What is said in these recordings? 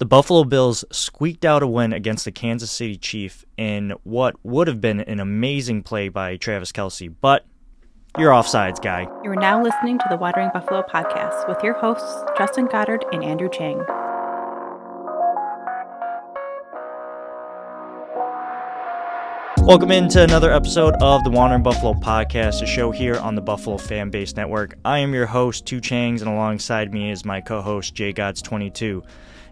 The Buffalo Bills squeaked out a win against the Kansas City Chief in what would have been an amazing play by Travis Kelce, but you're offsides, guy. You are now listening to the Wandering Buffalo podcast with your hosts, Justin Goddard and Andrew Chang. Welcome into another episode of the Wandering Buffalo podcast, a show here on the Buffalo Fan Base Network. I am your host, Two Changs, and alongside me is my co host, JGods22.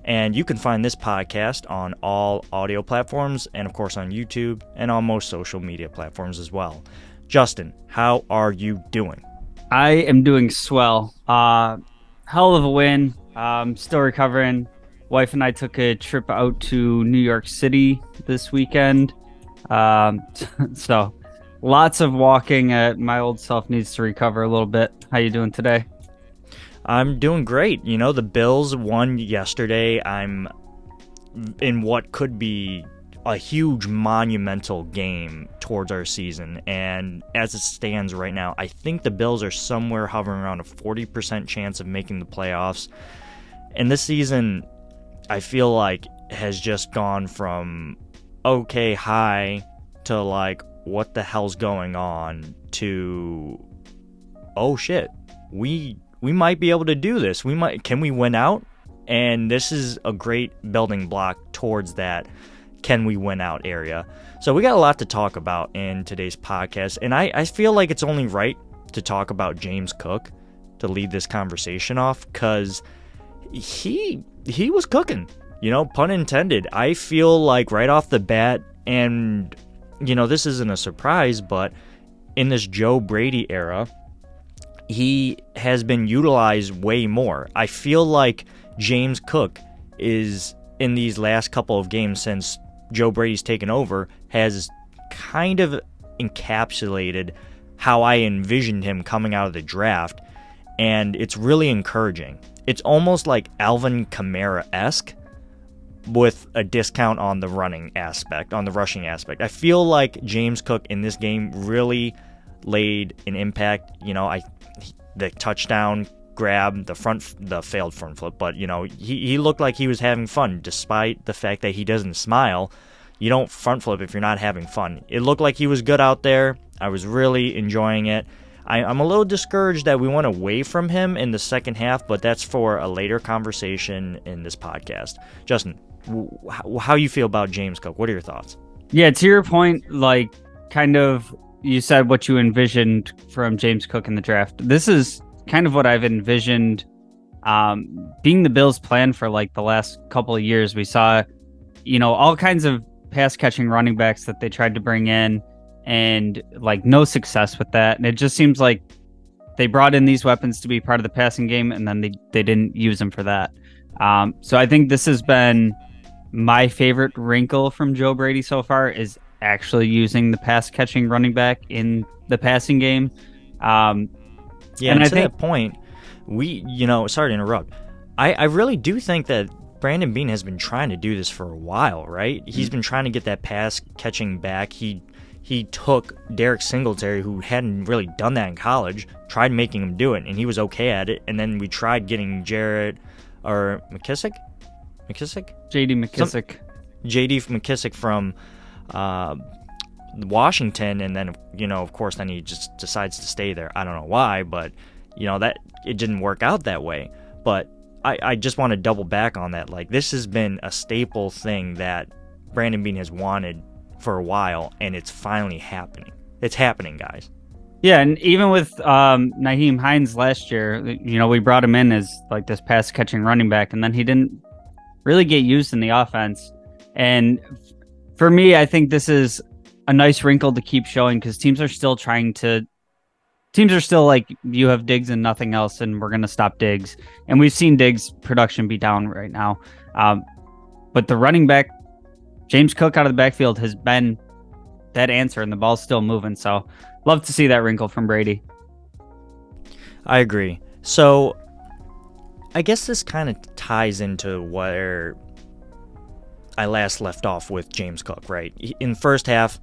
And you can find this podcast on all audio platforms and, of course, on YouTube and on most social media platforms as well. Justin, how are you doing? I am doing swell. Uh, hell of a win. Um, still recovering. Wife and I took a trip out to New York City this weekend. Um, so lots of walking. Uh, my old self needs to recover a little bit. How you doing today? I'm doing great. You know, the Bills won yesterday. I'm in what could be a huge monumental game towards our season. And as it stands right now, I think the Bills are somewhere hovering around a 40% chance of making the playoffs. And this season, I feel like has just gone from okay high to like what the hell's going on to oh shit we we might be able to do this. We might can we win out? And this is a great building block towards that can we win out area. So we got a lot to talk about in today's podcast and i, I feel like it's only right to talk about james cook to lead this conversation off because he he was cooking you know, pun intended. I feel like right off the bat, and, you know, this isn't a surprise, but in this Joe Brady era, he has been utilized way more. I feel like James Cook is in these last couple of games since Joe Brady's taken over has kind of encapsulated how I envisioned him coming out of the draft, and it's really encouraging. It's almost like Alvin Kamara esque with a discount on the running aspect, on the rushing aspect. I feel like James Cook in this game really laid an impact. You know, I the touchdown grab, the front, the failed front flip, but you know, he, he looked like he was having fun despite the fact that he doesn't smile. You don't front flip if you're not having fun. It looked like he was good out there. I was really enjoying it. I, am a little discouraged that we went away from him in the second half, but that's for a later conversation in this podcast. Justin, how you feel about James Cook. What are your thoughts? Yeah, to your point, like kind of you said what you envisioned from James Cook in the draft. This is kind of what I've envisioned um, being the Bills' plan for like the last couple of years. We saw, you know, all kinds of pass catching running backs that they tried to bring in, and like no success with that. And it just seems like they brought in these weapons to be part of the passing game, and then they they didn't use them for that. Um, so I think this has been my favorite wrinkle from Joe Brady so far is actually using the pass catching running back in the passing game. Um, yeah, and, and to think, that point, we, you know, sorry to interrupt. I, I really do think that Brandon Beane has been trying to do this for a while, right? Mm-hmm. He's been trying to get that pass catching back. He he took Derek Singletary, who hadn't really done that in college, tried making him do it, and he was okay at it. And then we tried getting Jarrett or McKissic, McKissic? J.D. McKissic. J.D. McKissic from uh, Washington, and then you know, of course, then he just decides to stay there. I don't know why, but you know that it didn't work out that way. But I, I just want to double back on that. Like this has been a staple thing that Brandon Beane has wanted for a while, and it's finally happening. It's happening, guys. Yeah, and even with um, Nyheim Hines last year, you know, we brought him in as like this pass catching running back, and then he didn't really get used in the offense. And for me, I think this is a nice wrinkle to keep showing because teams are still trying to. Teams are still like you have Diggs and nothing else, and we're gonna stop Diggs. And we've seen Diggs production be down right now. Um, but the running back, James Cook out of the backfield, has been that answer, and the ball's still moving. So, love to see that wrinkle from Brady. I agree. So I guess this kind of ties into where I last left off with James Cook, right? In first half,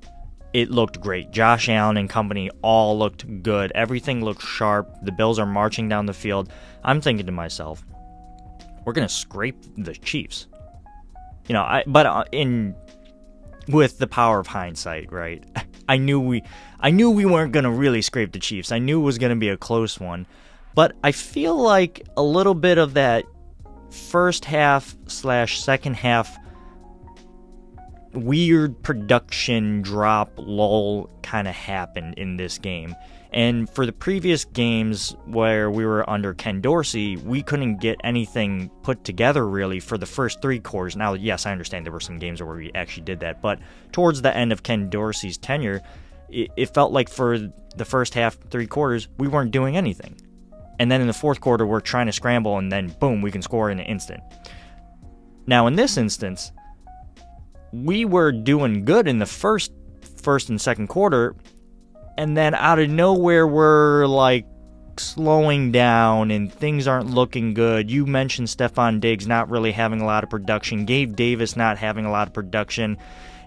it looked great. Josh Allen and company all looked good. Everything looked sharp. The Bills are marching down the field. I'm thinking to myself, we're going to scrape the Chiefs. you know, I but uh, in with the power of hindsight, right? I knew we I knew we weren't going to really scrape the Chiefs. I knew it was going to be a close one. But I feel like a little bit of that first half slash second half weird production drop lull kind of happened in this game. And for the previous games where we were under Ken Dorsey, we couldn't get anything put together really for the first three quarters. Now, yes, I understand there were some games where we actually did that, but towards the end of Ken Dorsey's tenure, it, it felt like for the first half, three quarters, we weren't doing anything. And then in the fourth quarter, we're trying to scramble, and then boom, we can score in an instant. Now, in this instance, we were doing good in the first first and second quarter and then out of nowhere we're like slowing down and things aren't looking good. You mentioned Stefon Diggs not really having a lot of production, Gabe Davis not having a lot of production.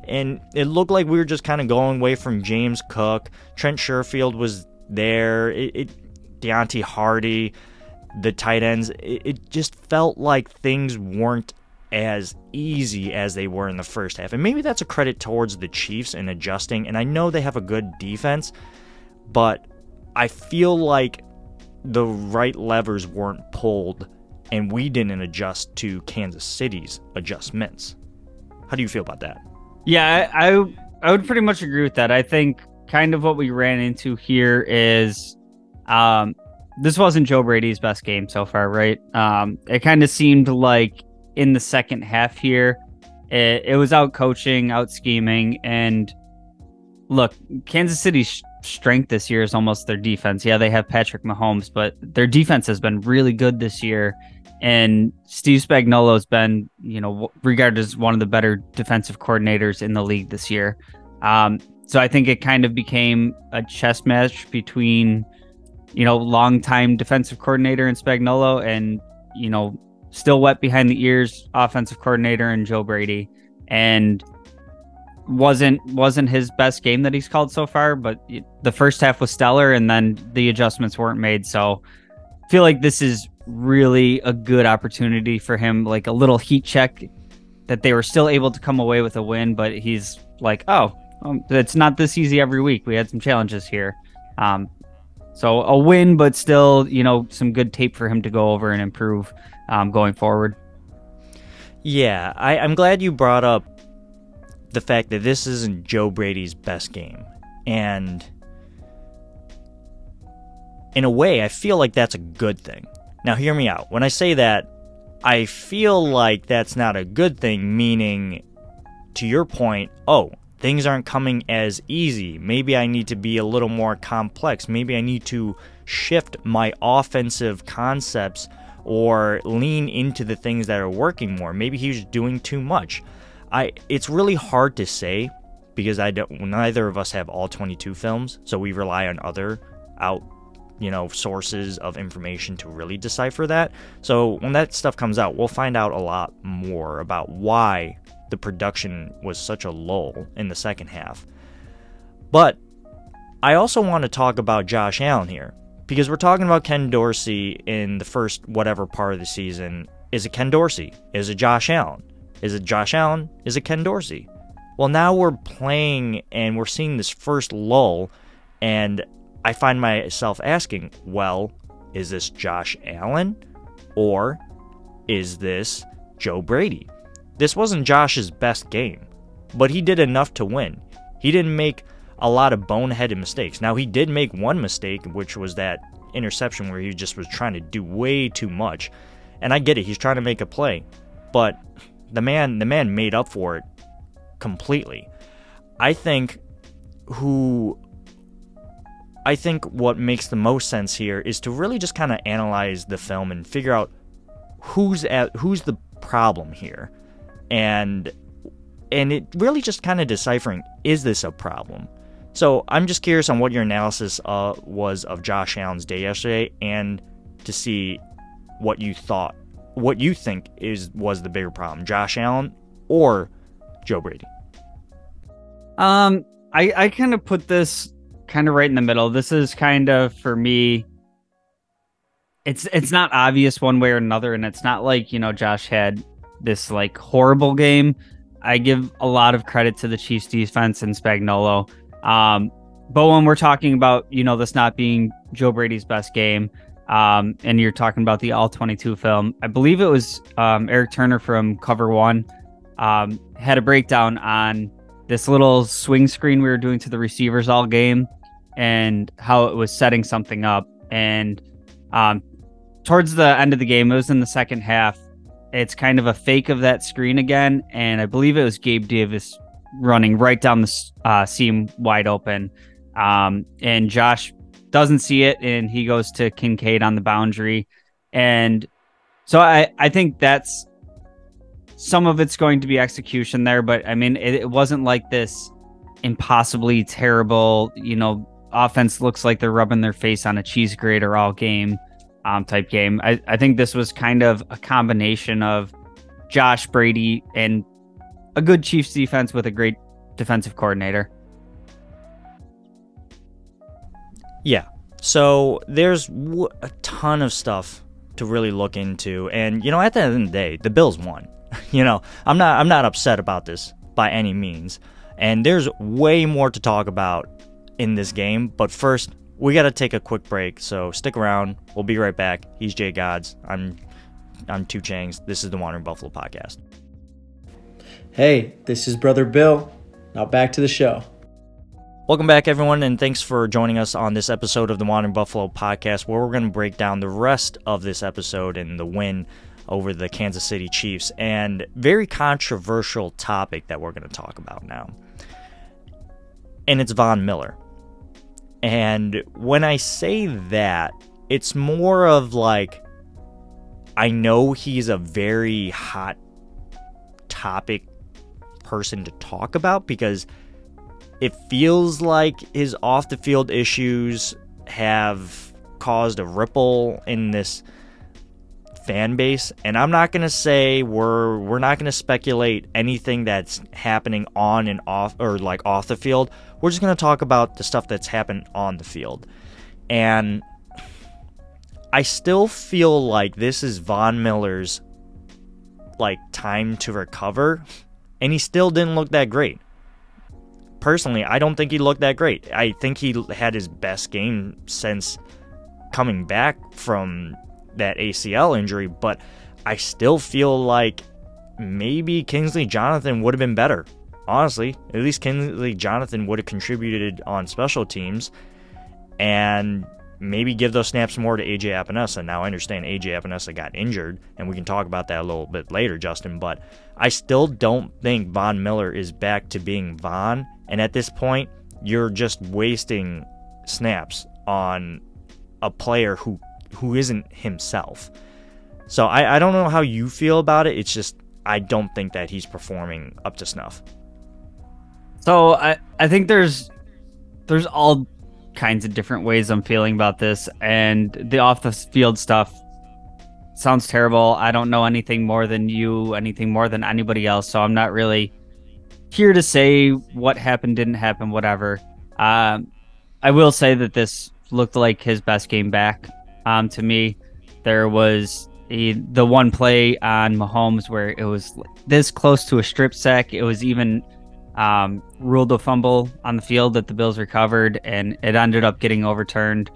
And it looked like we were just kind of going away from James Cook. Trent Sherfield was there. It, it Deonte Harty, the tight ends. It, it just felt like things weren't as easy as they were in the first half. And maybe that's a credit towards the Chiefs in adjusting. And I know they have a good defense, but I feel like the right levers weren't pulled and we didn't adjust to Kansas City's adjustments. How do you feel about that? Yeah, I, I, would pretty much agree with that. I think kind of what we ran into here is um this wasn't Joe Brady's best game so far, right? Um it kind of seemed like in the second half here. It, it was out coaching, out scheming, and look, Kansas City's strength this year is almost their defense. Yeah, they have Patrick Mahomes, but their defense has been really good this year. And Steve Spagnuolo has been, you know, regarded as one of the better defensive coordinators in the league this year. Um, so I think it kind of became a chess match between, you know, longtime defensive coordinator and Spagnuolo and, you know, still wet behind the ears offensive coordinator and Joe Brady and wasn't wasn't his best game that he's called so far but the first half was stellar and then the adjustments weren't made. So I feel like this is really a good opportunity for him like a little heat check that they were still able to come away with a win but he's like oh um, it's not this easy every week. We had some challenges here. Um, so a win but still you know some good tape for him to go over and improve um, going forward. Yeah, I, I'm glad you brought up the fact that this isn't Joe Brady's best game. And in a way, I feel like that's a good thing. Now, hear me out. When I say that, I feel like that's not a good thing, meaning, to your point, oh, things aren't coming as easy. Maybe I need to be a little more complex. Maybe I need to shift my offensive concepts or lean into the things that are working more. Maybe he's doing too much. I it's really hard to say because I don't neither of us have all 22 films, so we rely on other out you know sources of information to really decipher that. So when that stuff comes out, we'll find out a lot more about why the production was such a lull in the second half. But I also want to talk about Josh Allen here because we're talking about Ken Dorsey in the first whatever part of the season. Is it Ken Dorsey? Is it Josh Allen? Is it Josh Allen? Is it Ken Dorsey? Well, now we're playing and we're seeing this first lull, and I find myself asking, well, is this Josh Allen or is this Joe Brady? This wasn't Josh's best game, but he did enough to win. He didn't make a lot of boneheaded mistakes. Now, he did make one mistake, which was that interception where he just was trying to do way too much. And I get it, he's trying to make a play, but the man the man made up for it completely. I think who I think what makes the most sense here is to really just kind of analyze the film and figure out who's at who's the problem here. And and it really just kind of deciphering is this a problem? So I'm just curious on what your analysis uh, was of Josh Allen's day yesterday, and to see what you thought, what you think is was the bigger problem, Josh Allen or Joe Brady. Um, I I kind of put this kind of right in the middle. This is kind of for me. It's it's not obvious one way or another, and it's not like you know Josh had this like horrible game. I give a lot of credit to the Chiefs defense and Spagnuolo. Um, but when we're talking about, you know, this not being Joe Brady's best game, um, and you're talking about the all 22 film, I believe it was um, Eric Turner from Cover One um, had a breakdown on this little swing screen we were doing to the receivers all game and how it was setting something up. And um, towards the end of the game, it was in the second half. It's kind of a fake of that screen again, and I believe it was Gabe Davis running right down the uh, seam wide open. Um, and Josh doesn't see it, and he goes to Kincaid on the boundary. And so I, I think that's some of it's going to be execution there, but I mean, it, it wasn't like this impossibly terrible, you know, offense looks like they're rubbing their face on a cheese grater all game um, type game. I, I think this was kind of a combination of Josh Brady and a good Chiefs defense with a great defensive coordinator. Yeah. So there's w- a ton of stuff to really look into, and you know, at the end of the day, the Bills won. you know, I'm not I'm not upset about this by any means, and there's way more to talk about in this game. But first, we got to take a quick break, so stick around. We'll be right back. He's Jay Gods. I'm I'm Two Changs. This is the Wandering Buffalo podcast. Hey, this is Brother Bill. Now back to the show. Welcome back, everyone, and thanks for joining us on this episode of the Modern Buffalo podcast, where we're going to break down the rest of this episode and the win over the Kansas City Chiefs, and very controversial topic that we're going to talk about now. And it's Von Miller. And when I say that, it's more of like, I know he's a very hot topic person to talk about because it feels like his off the field issues have caused a ripple in this fan base and I'm not going to say we're we're not going to speculate anything that's happening on and off or like off the field. We're just going to talk about the stuff that's happened on the field. And I still feel like this is Von Miller's like time to recover and he still didn't look that great personally, I don't think he looked that great. I think he had his best game since coming back from that ACL injury, but I still feel like maybe Kingsley Jonathan would have been better. Honestly, at least Kingsley Jonathan would have contributed on special teams and maybe give those snaps more to AJ Epenesa. Now I understand AJ Epenesa got injured, and we can talk about that a little bit later, Justin, but I still don't think Von Miller is back to being Von and at this point, you're just wasting snaps on a player who who isn't himself. So I, I don't know how you feel about it. It's just I don't think that he's performing up to snuff. So I, I think there's there's all kinds of different ways I'm feeling about this and the off the field stuff sounds terrible. I don't know anything more than you, anything more than anybody else, so I'm not really here to say what happened, didn't happen, whatever. Um, I will say that this looked like his best game back. Um, to me, there was a, the one play on Mahomes where it was this close to a strip sack. It was even um, ruled a fumble on the field that the Bills recovered, and it ended up getting overturned.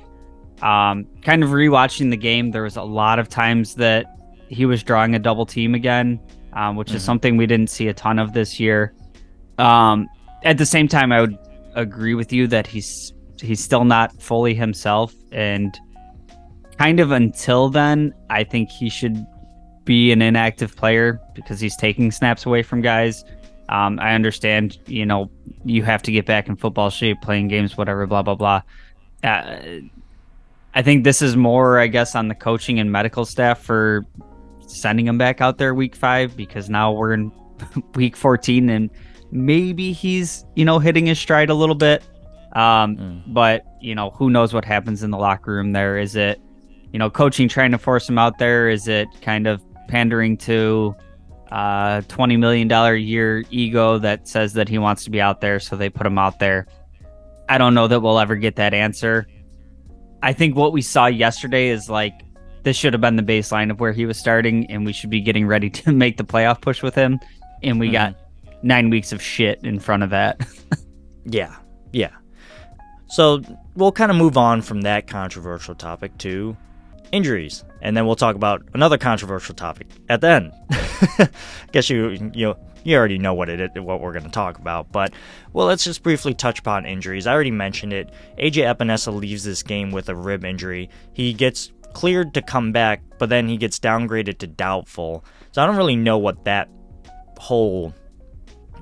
Um, kind of rewatching the game, there was a lot of times that he was drawing a double team again, um, which mm-hmm. is something we didn't see a ton of this year. Um, at the same time, I would agree with you that he's he's still not fully himself, and kind of until then, I think he should be an inactive player because he's taking snaps away from guys. Um, I understand, you know, you have to get back in football shape, playing games, whatever, blah blah blah. Uh, I think this is more, I guess, on the coaching and medical staff for sending him back out there week five because now we're in week 14 and maybe he's you know hitting his stride a little bit um, mm. but you know who knows what happens in the locker room there is it you know coaching trying to force him out there is it kind of pandering to uh 20 million dollar a year ego that says that he wants to be out there so they put him out there i don't know that we'll ever get that answer i think what we saw yesterday is like this should have been the baseline of where he was starting, and we should be getting ready to make the playoff push with him. And we mm-hmm. got nine weeks of shit in front of that. yeah, yeah. So we'll kind of move on from that controversial topic to injuries, and then we'll talk about another controversial topic at the end. I guess you you you already know what it what we're going to talk about, but well, let's just briefly touch upon injuries. I already mentioned it. AJ Epenesa leaves this game with a rib injury. He gets cleared to come back, but then he gets downgraded to doubtful. So I don't really know what that whole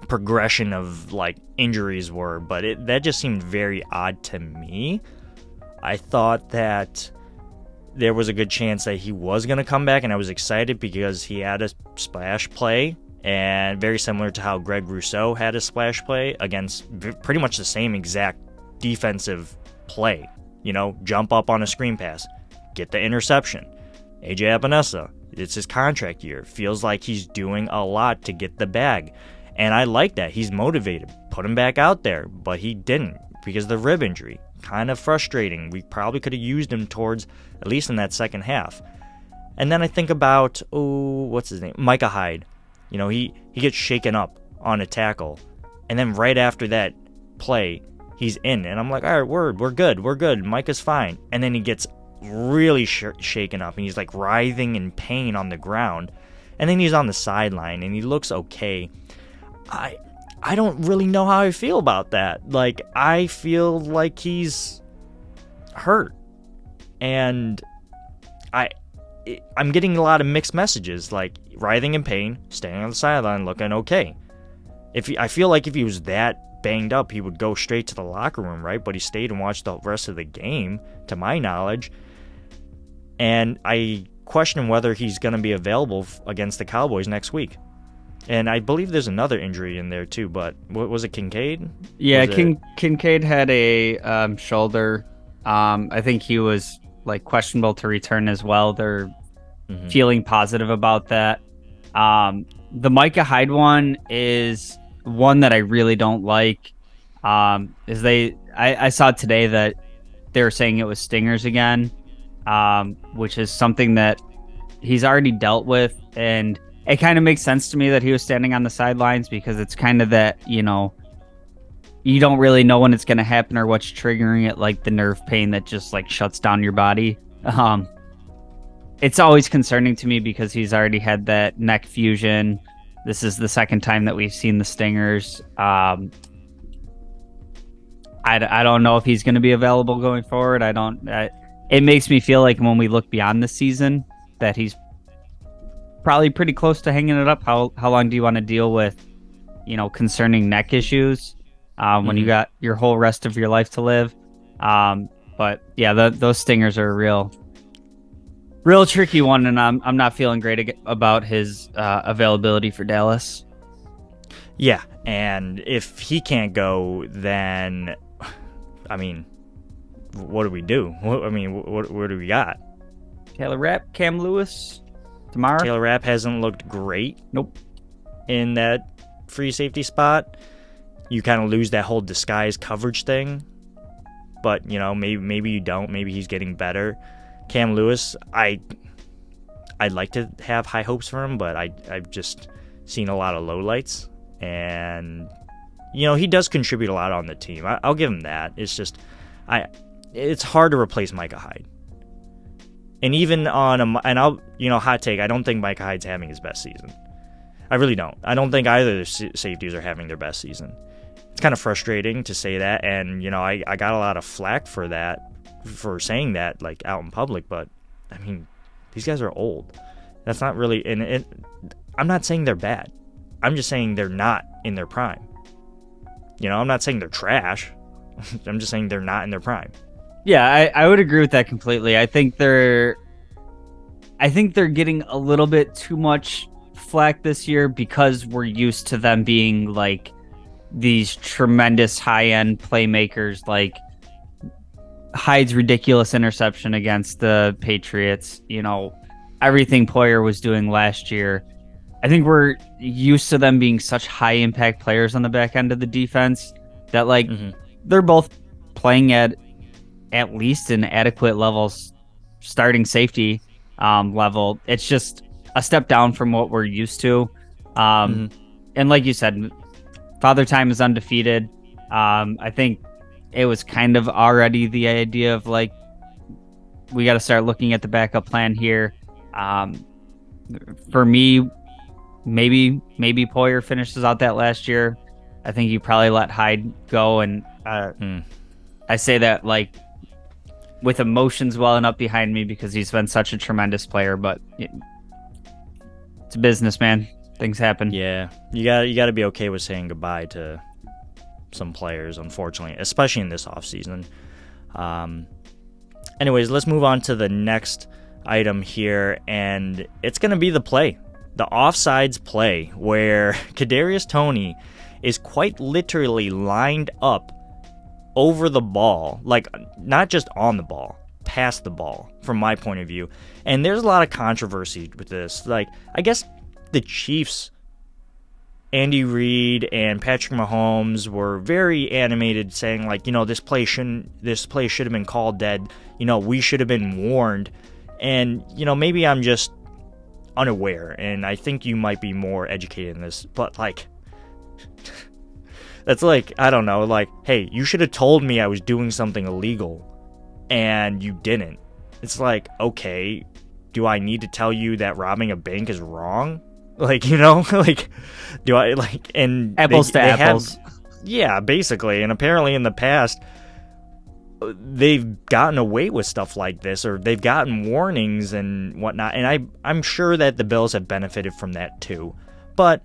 progression of like injuries were, but it that just seemed very odd to me. I thought that there was a good chance that he was going to come back, and I was excited because he had a splash play, and very similar to how Greg Rousseau had a splash play against pretty much the same exact defensive play. You know, jump up on a screen pass, get the interception. AJ Epenesa, it's his contract year. Feels like he's doing a lot to get the bag. And I like that. He's motivated. Put him back out there, but he didn't because of the rib injury. Kind of frustrating. We probably could have used him towards, at least in that second half. And then I think about, oh, what's his name? Micah Hyde. You know, he, he gets shaken up on a tackle. And then right after that play, he's in. And I'm like, all right, we're, we're good. We're good. Micah's fine. And then he gets really sh- shaken up and he's like writhing in pain on the ground. And then he's on the sideline and he looks okay. I I don't really know how I feel about that. Like I feel like he's hurt. And I I'm getting a lot of mixed messages like writhing in pain, standing on the sideline looking okay. If he, I feel like if he was that banged up, he would go straight to the locker room, right? But he stayed and watched the rest of the game to my knowledge. And I question whether he's going to be available against the Cowboys next week. And I believe there's another injury in there too, but what was it, Kincaid? Yeah, Kin- it... Kincaid had a um, shoulder. Um, I think he was like questionable to return as well. They're mm-hmm. feeling positive about that. Um, the Micah Hyde one is one that I really don't like. Um, is they I, I saw today that they were saying it was stingers again um, which is something that he's already dealt with. And it kind of makes sense to me that he was standing on the sidelines because it's kind of that, you know, you don't really know when it's going to happen or what's triggering it, like the nerve pain that just like shuts down your body. Um, it's always concerning to me because he's already had that neck fusion. This is the second time that we've seen the stingers. Um, I, I don't know if he's going to be available going forward. I don't. I, it makes me feel like when we look beyond the season that he's probably pretty close to hanging it up. How how long do you want to deal with, you know, concerning neck issues um, when mm-hmm. you got your whole rest of your life to live? Um, but yeah, the, those stingers are real, real tricky one, and I'm I'm not feeling great about his uh, availability for Dallas. Yeah, and if he can't go, then I mean, what do we do? What, I mean, what, what do we got? Taylor Rapp, Cam Lewis, tomorrow. Taylor Rapp hasn't looked great. Nope. In that free safety spot, you kind of lose that whole disguise coverage thing. But you know, maybe maybe you don't. Maybe he's getting better. Cam Lewis, I I'd like to have high hopes for him, but I I've just seen a lot of lowlights, and you know he does contribute a lot on the team. I, I'll give him that. It's just I it's hard to replace Micah Hyde. And even on a, and I'll, you know, hot take, I don't think Mike Hyde's having his best season. I really don't. I don't think either the safeties are having their best season. It's kind of frustrating to say that, and you know, I, I got a lot of flack for that, for saying that like out in public. But I mean, these guys are old. That's not really, and it, I'm not saying they're bad. I'm just saying they're not in their prime. You know, I'm not saying they're trash. I'm just saying they're not in their prime. Yeah, I, I would agree with that completely. I think they're I think they're getting a little bit too much flack this year because we're used to them being like these tremendous high end playmakers like Hyde's ridiculous interception against the Patriots, you know, everything Poyer was doing last year. I think we're used to them being such high impact players on the back end of the defense that like mm-hmm. they're both playing at at least an adequate levels starting safety. um, level. It's just a step down from what we're used to. Um, Mhm. And like you said, Father Time is undefeated. Um, I think it was kind of already the idea of like we got to start looking at the backup plan here. Um, for me, maybe maybe Poyer finishes out that last year. I think you probably let Hyde go, and uh, Hmm. I say that like with emotions welling up behind me because he's been such a tremendous player. But it, it's a business, man. Things happen. Yeah, you got you got to be okay with saying goodbye to some players, unfortunately, especially in this offseason. Um, anyways, let's move on to the next item here, and it's going to be the play, the offsides play, where Kadarius Toney is quite literally lined up over the ball, like not just on the ball, past the ball, from my point of view. And there's a lot of controversy with this. Like, I guess the Chiefs, Andy Reid and Patrick Mahomes were very animated, saying like, you know, this play shouldn't, this play should have been called dead. You know, we should have been warned. And you know, maybe I'm just unaware, and I think you might be more educated in this. But like, that's like, I don't know, like, hey, you should have told me I was doing something illegal, and you didn't. It's like, okay, do I need to tell you that robbing a bank is wrong? Like, you know, like, do I like and they- Apples to they apples. yeah, basically. And apparently in the past, they've gotten away with stuff like this, or they've gotten warnings and whatnot. And I, I'm sure that the Bills have benefited from that too. But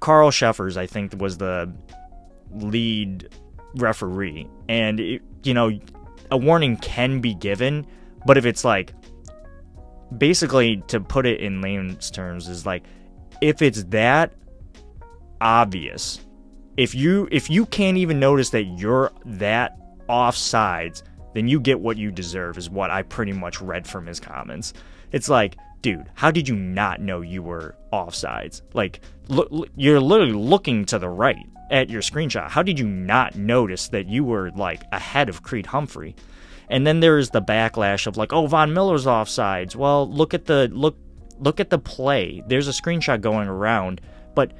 Carl Cheffers, I think, was the lead referee, and it, you know, a warning can be given, but if it's like basically to put it in layman's terms is like if it's that obvious if you if you can't even notice that you're that offsides then you get what you deserve is what i pretty much read from his comments. It's like dude how did you not know you were offsides like look, you're literally looking to the right at your screenshot how did you not notice that you were like ahead of creed humphrey and then there's the backlash of like, oh, Von Miller's offsides. Well, look at the look look at the play. There's a screenshot going around, but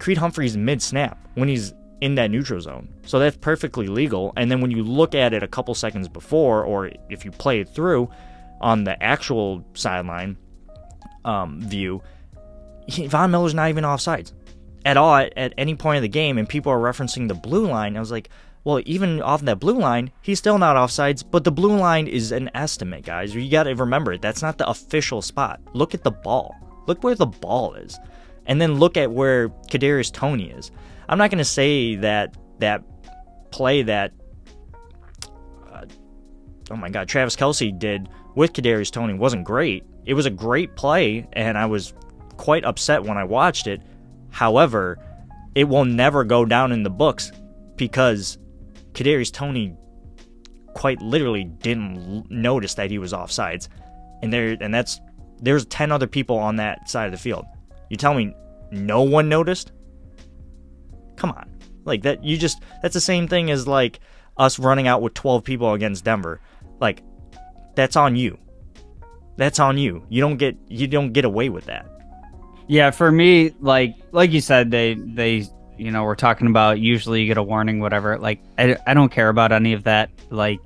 Creed Humphrey's mid snap when he's in that neutral zone. So that's perfectly legal. And then when you look at it a couple seconds before, or if you play it through on the actual sideline um, view, Von Miller's not even offsides at all at, at any point of the game. And people are referencing the blue line. I was like, well, even off that blue line, he's still not offsides, but the blue line is an estimate, guys. You got to remember it. That's not the official spot. Look at the ball. Look where the ball is. And then look at where Kadarius Toney is. I'm not going to say that that play that uh, oh my god, Travis Kelce did with Kadarius Toney wasn't great. It was a great play and I was quite upset when I watched it. However, it will never go down in the books because Kadarius Toney quite literally didn't notice that he was offsides, and there and that's there's ten other people on that side of the field. You tell me no one noticed? Come on, like that. You just that's the same thing as like us running out with twelve people against Denver. Like that's on you. That's on you. You don't get you don't get away with that. Yeah, for me, like like you said, they they you know we're talking about usually you get a warning, whatever. Like I, I don't care about any of that. Like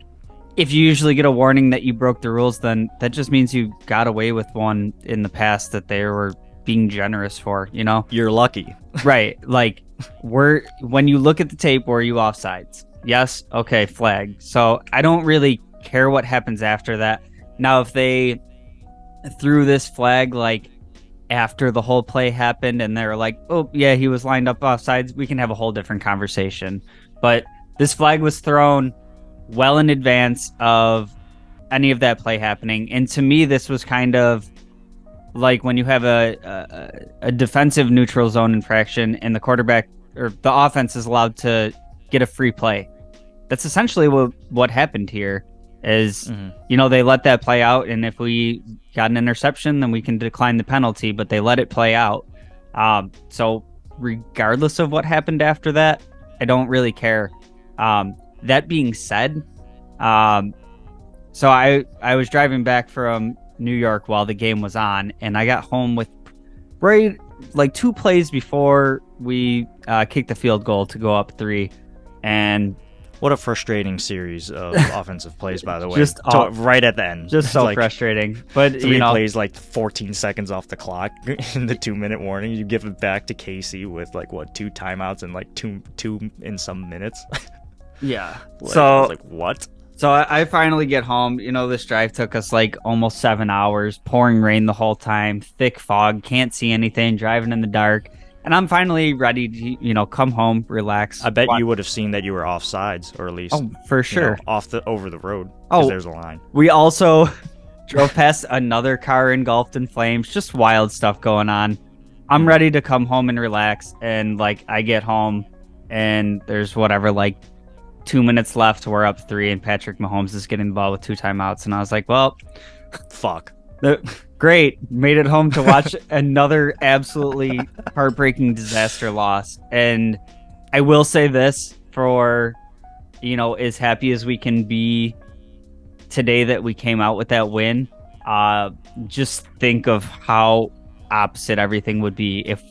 if you usually get a warning that you broke the rules, then that just means you got away with one in the past that they were being generous for. You know, You're lucky. right? Like we're when you look at the tape, were you offsides? Yes. Okay. Flag. So I don't really care what happens after that. Now, if they threw this flag like after the whole play happened and they're like, oh, yeah, he was lined up offsides, we can have a whole different conversation. But this flag was thrown well in advance of any of that play happening. And to me, this was kind of like when you have a, a, a defensive neutral zone infraction and the quarterback or the offense is allowed to get a free play. That's essentially what, what happened here is Mhm. you know they let that play out and if we got an interception then we can decline the penalty but they let it play out um, so regardless of what happened after that i don't really care um, that being said um, so i i was driving back from New York while the game was on, and I got home with right like two plays before we uh, kicked the field goal to go up three, and What a frustrating series of offensive plays, by the way. Just To- aw- right at the end. just so like frustrating. But Three you know, plays, like 14 seconds off the clock in the two minute warning. You give it back to KC with like what two timeouts and like two two in some minutes. yeah. Like, I so was like what? So I, I finally get home. You know, this drive took us like almost seven hours, pouring rain the whole time, thick fog, can't see anything, driving in the dark. And I'm finally ready to, you know, come home, relax. I bet Wa- you would have seen that you were off sides, or at least Oh, for you know, sure. off the over the road. Oh. there's a line. We also drove past another car engulfed in flames, just wild stuff going on. I'm hmm. ready to come home and relax. And like, I get home and there's whatever, like two minutes left. We're up three, and Patrick Mahomes is getting the ball with two timeouts. And I was like, well, Fuck. The, great. Made it home to watch another absolutely heartbreaking disaster loss. And I will say this for, you know, as happy as we can be today that we came out with that win, uh, just think of how opposite everything would be if,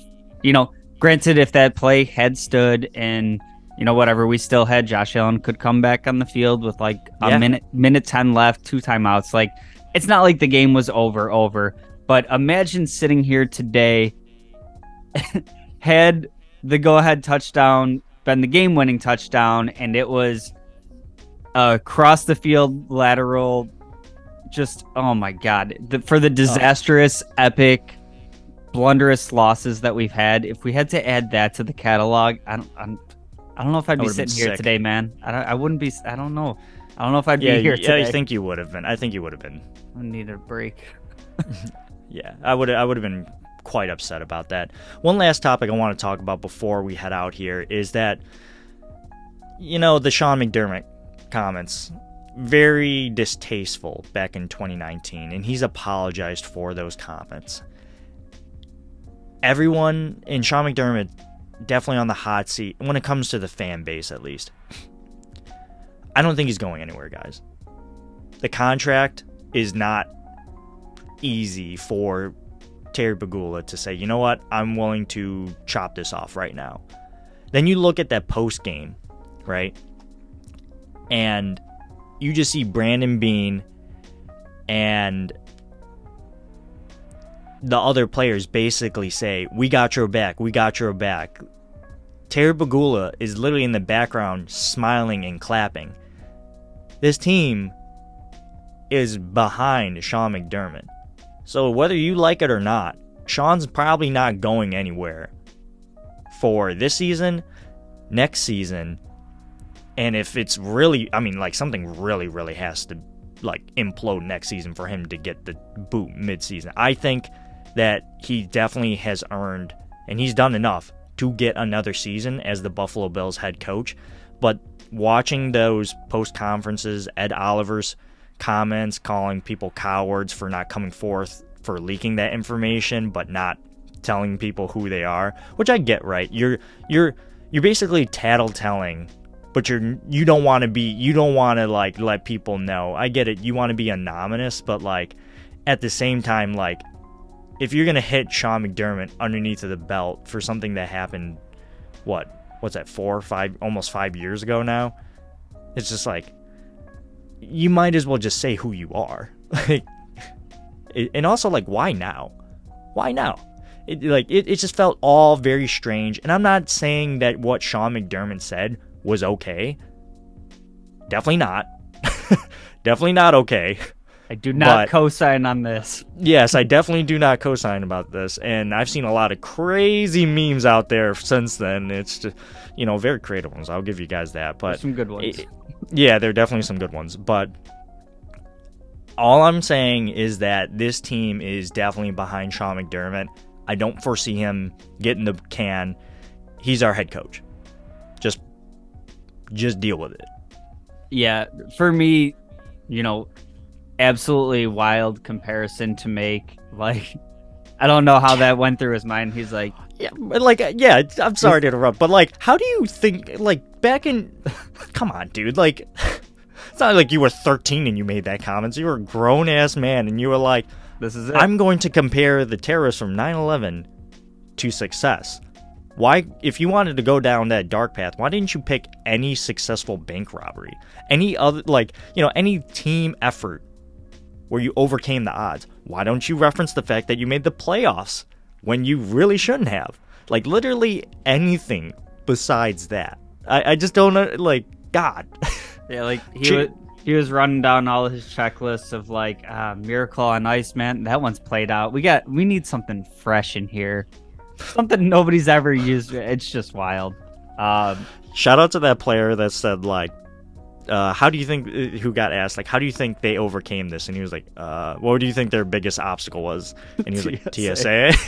you know, granted, if that play had stood and, you know, whatever, we still had Josh Allen could come back on the field with like a Yeah. minute, minute 10 left, two timeouts. Like, it's not like the game was over, over. But imagine sitting here today, had the go ahead touchdown been the game winning touchdown, and it was a cross the field lateral. Just, oh my God. The, for the disastrous, epic, blunderous losses that we've had, if we had to add that to the catalog, I don't, I'm, I don't know if I'd be sitting here sick. today, man. I, I wouldn't be, I don't know. I don't know if I'd Yeah, be here yeah, today. I think you would have been. I think you would have been. I need a break. Yeah, I would I would have been quite upset about that. One last topic I want to talk about before we head out here is that you know the Sean McDermott comments very distasteful back in 2019 and he's apologized for those comments. Everyone in Sean McDermott definitely on the hot seat when it comes to the fan base at least. I don't think he's going anywhere, guys. The contract is not easy for Terry Pegula to say, you know what, I'm willing to chop this off right now. Then you look at that post game, right? And you just see Brandon Beane and the other players basically say, We got your back, we got your back. Terry Pegula is literally in the background smiling and clapping. This team is behind Sean McDermott. So whether you like it or not, Sean's probably not going anywhere for this season, next season, and if it's really, I mean, like something really, really has to like implode next season for him to get the boot mid-season. I think that he definitely has earned, and he's done enough to get another season as the Buffalo Bills head coach. But watching those post conferences, Ed Oliver's comments calling people cowards for not coming forth for leaking that information but not telling people who they are which i get right? You're you're you're basically tattletelling but you're you don't want to be you don't want to like let people know. I get it you want to be anonymous but like at the same time like if you're gonna hit sean mcdermott underneath of the belt for something that happened what what's that four five almost five years ago now it's just like you might as well just say who you are. Like, and also like, why now? Why now? It like it, it just felt all very strange. And I'm not saying that what Sean McDermott said was okay. Definitely not. definitely not okay. I do not But- co-sign on this. Yes, I definitely do not co-sign about this, and I've seen a lot of crazy memes out there since then. It's just, you know, very creative ones. I'll give you guys that, but There's some good ones. it- yeah, there are definitely some good ones, but all I'm saying is that this team is definitely behind Sean McDermott. I don't foresee him getting the can. He's our head coach. Just just deal with it. yeah, for me, you know, absolutely wild comparison to make. Like, I don't know how that went through his mind. He's like, Yeah, like uh, yeah, I'm sorry to interrupt, but like how do you think like back in come on, dude, like It's not like you were 13 and you made that comment. You were a grown ass man and you were like, This is it. I'm going to compare the terrorists from 9 11 to success. Why, if you wanted to go down that dark path, why didn't you pick any successful bank robbery? Any other, like, you know, any team effort where you overcame the odds? Why don't you reference the fact that you made the playoffs when you really shouldn't have? Like, literally anything besides that. I, I just don't know, like, God. Yeah, like he was he was running down all his checklists of like uh, Miracle on Ice, man. That one's played out. We got we need something fresh in here, something nobody's ever used. It's just wild. Um, Shout out to that player that said like, uh, "How do you think?" uh, Who got asked like, "How do you think they overcame this?" And he was like, uh, "What do you think their biggest obstacle was?" And he was like, TSA.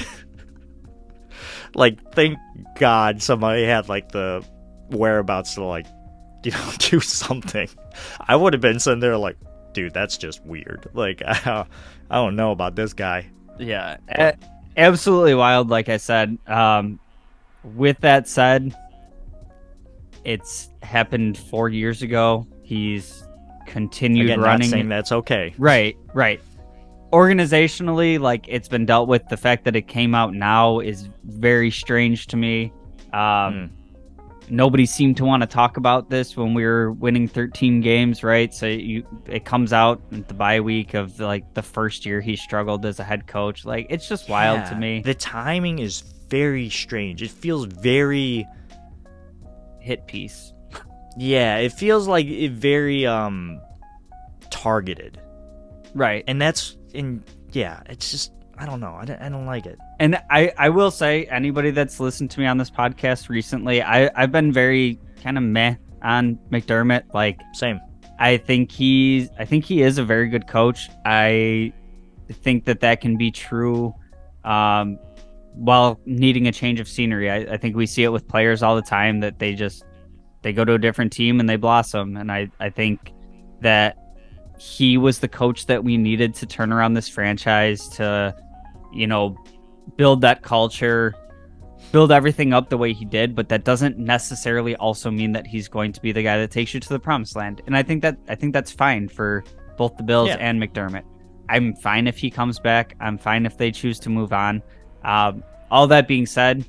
Like, thank God somebody had like the whereabouts to like, you know, do something. I would have been sitting there like, "Dude, that's just weird." Like, I, I don't know about this guy. yeah, a- absolutely wild. Like I said. Um, with that said, it's happened four years ago. He's continued Again, not running. saying that's okay. Right, right. Organizationally, like it's been dealt with. The fact that it came out now is very strange to me. Um, Nobody seemed to want to talk about this when we were winning 13 games, right? So you, it comes out at the bye week of like the first year he struggled as a head coach. Like it's just wild to me. The timing is very strange. It feels very. Hit piece. Yeah, it feels like it very um targeted, Right. and that's in yeah. It's just I don't know. I don't, I don't like it. And I, I will say, anybody that's listened to me on this podcast recently, I, I've been very kind of meh on McDermott. Like, Same. I think he's, I think he is a very good coach. I think that that can be true, um, while needing a change of scenery. I, I think we see it with players all the time that they just they go to a different team and they blossom. And I, I think that he was the coach that we needed to turn around this franchise to, you know, build that culture, build everything up the way he did. But that doesn't necessarily also mean that he's going to be the guy that takes you to the promised land. And I think that I think that's fine for both the Bills Yeah. and McDermott. I'm fine if he comes back. I'm fine if they choose to move on. Um, all that being said,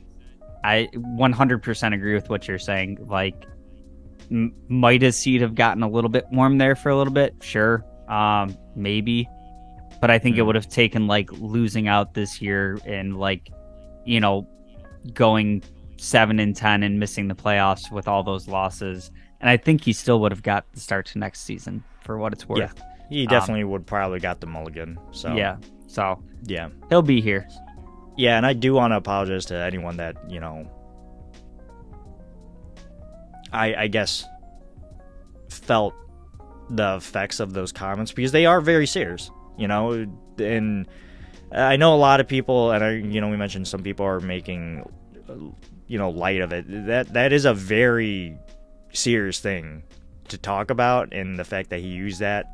I 100% agree with what you're saying. Like, m- might his seat have gotten a little bit warm there for a little bit? Sure, um, maybe, but I think it Hmm. would have taken like losing out this year and like, you know, going seven and ten and missing the playoffs with all those losses. And I think he still would have got the start to next season for what it's worth. Yeah. He definitely would probably got the mulligan. So yeah. So yeah, he'll be here. Yeah. And I do want to apologize to anyone that you know. I I guess felt the effects of those comments because they are very serious, you know, and I know a lot of people, and I, you know, we mentioned some people are making, you know, light of it. That that is a very serious thing to talk about, and the fact that he used that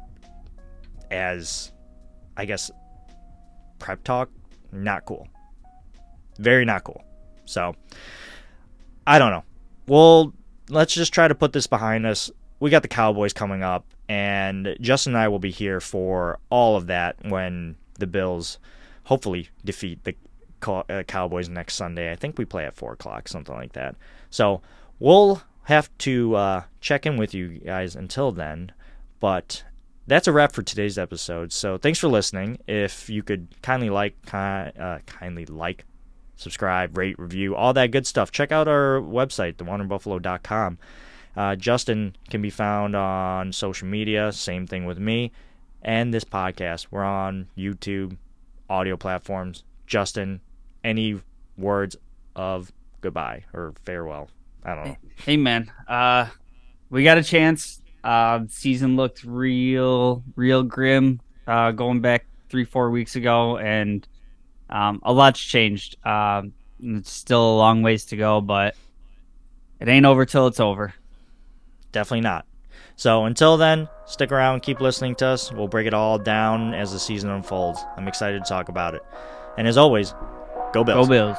as, I guess, prep talk, not cool. Very not cool. So, I don't know. Well, let's just try to put this behind us. We got the Cowboys coming up, and Justin and I will be here for all of that when the Bills hopefully defeat the uh, Cowboys next Sunday. I think we play at 4 o'clock, something like that. So we'll have to uh, check in with you guys until then. But that's a wrap for today's episode. So thanks for listening. If you could kindly like, uh, kindly like, subscribe, rate, review, all that good stuff. Check out our website, thewanderinbuffalo.com. Uh, Justin can be found on social media. Same thing with me. And this podcast. We're on YouTube, audio platforms. Justin, any words of goodbye or farewell? I don't know. Hey man, uh, we got a chance. Uh, season looked real, real grim. Uh, going back three, four weeks ago, and um, a lot's changed. Um, it's still a long ways to go, but it ain't over till it's over. Definitely not. So until then, stick around, keep listening to us. We'll break it all down as the season unfolds. I'm excited to talk about it. And as always, go Bills. Go Bills.